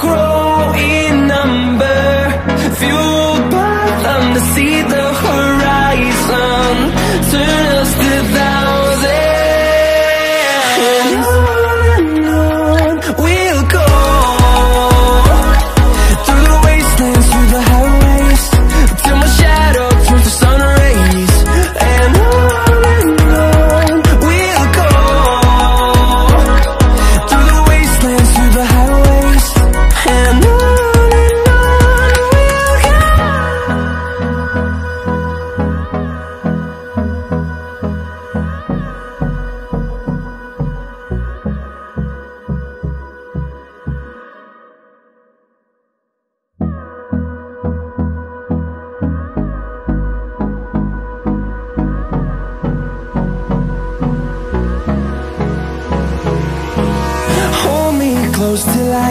grow.